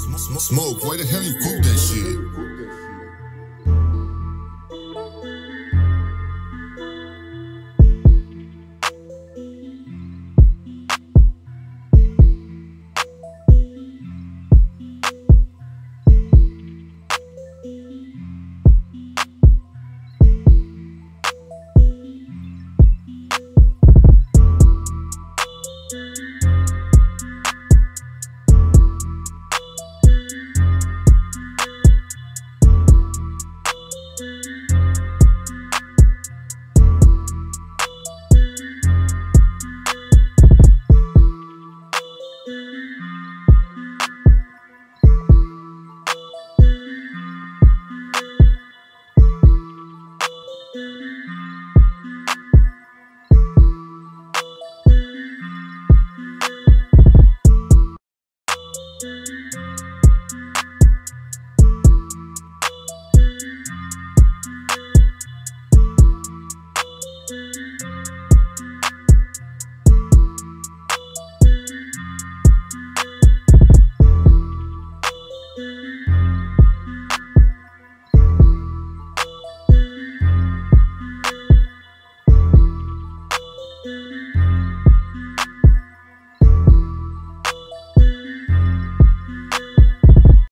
Smoke, Why the hell you cook that shit?